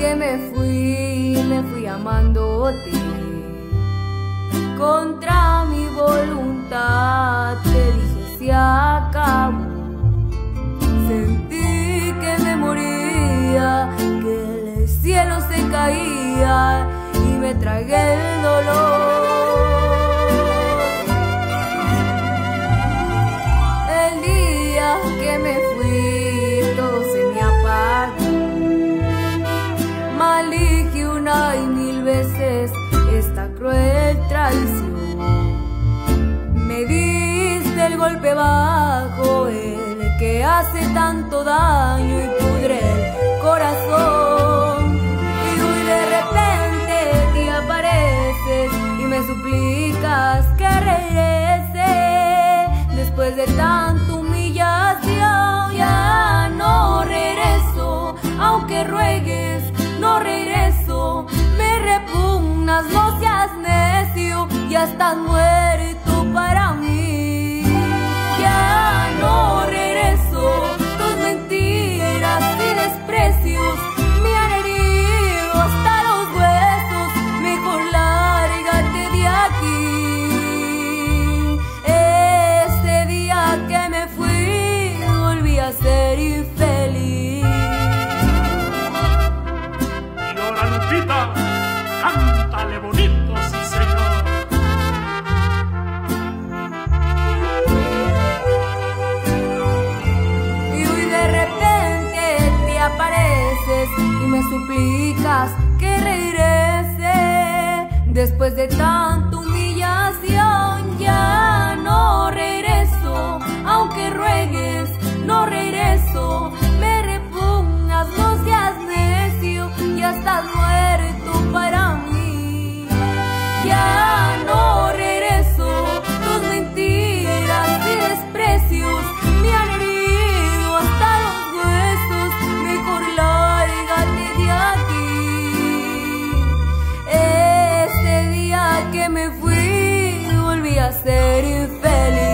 que me fui, me fui amándote. Contra mi voluntad te dije se acabó. Sentí que me moría, que el cielo se caía y me tragué el dolor. Esta cruel traición. Me diste el golpe bajo, el que hace tanto daño y pudre el corazón. Y hoy de repente te apareces y me suplicas que regrese. Después de tanta necio, ya estás muerto y me suplicas que regrese. Después de tanta humillación ya. ser infeliz.